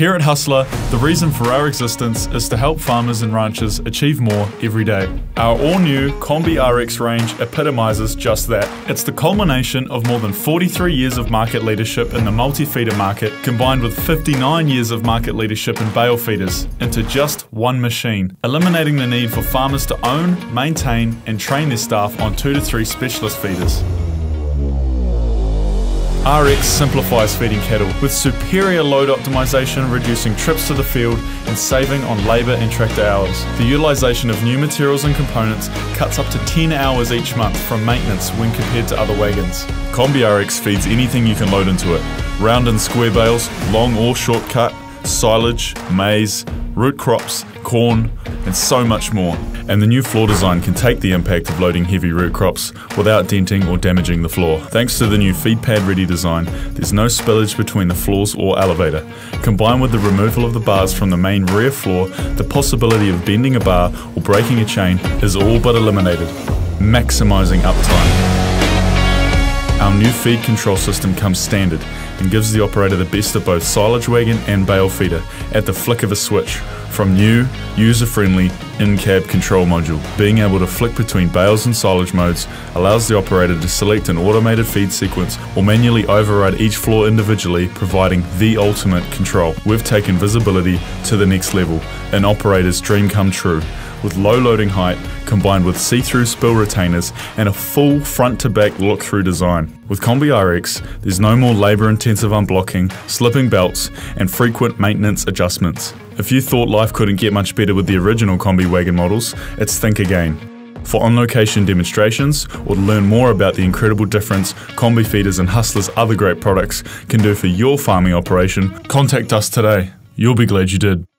Here at Hustler, the reason for our existence is to help farmers and ranchers achieve more every day. Our all new Combi RX range epitomises just that. It's the culmination of more than 43 years of market leadership in the multi feeder market, combined with 59 years of market leadership in bale feeders, into just one machine, eliminating the need for farmers to own, maintain, and train their staff on two to three specialist feeders. RX simplifies feeding cattle with superior load optimization, reducing trips to the field and saving on labour and tractor hours. The utilisation of new materials and components cuts up to 10 hours each month from maintenance when compared to other wagons. Combi RX feeds anything you can load into it round and square bales, long or short cut, silage, maize, root crops, corn, and so much more. And the new floor design can take the impact of loading heavy root crops without denting or damaging the floor. Thanks to the new feed pad ready design, there's no spillage between the floors or elevator. Combined with the removal of the bars from the main rear floor, the possibility of bending a bar or breaking a chain is all but eliminated, maximising uptime. Our new feed control system comes standard and gives the operator the best of both silage wagon and bale feeder at the flick of a switch from new, user-friendly in-cab control module. Being able to flick between bales and silage modes allows the operator to select an automated feed sequence or manually override each floor individually, providing the ultimate control. We've taken visibility to the next level, an operator's dream come true with low loading height combined with see-through spill retainers and a full front-to-back look-through design. With Combi RX, there's no more labour-intensive unblocking, slipping belts and frequent maintenance adjustments. If you thought life couldn't get much better with the original Combi wagon models, it's think again. For on-location demonstrations or to learn more about the incredible difference Combi Feeders and Hustler's other great products can do for your farming operation, contact us today. You'll be glad you did.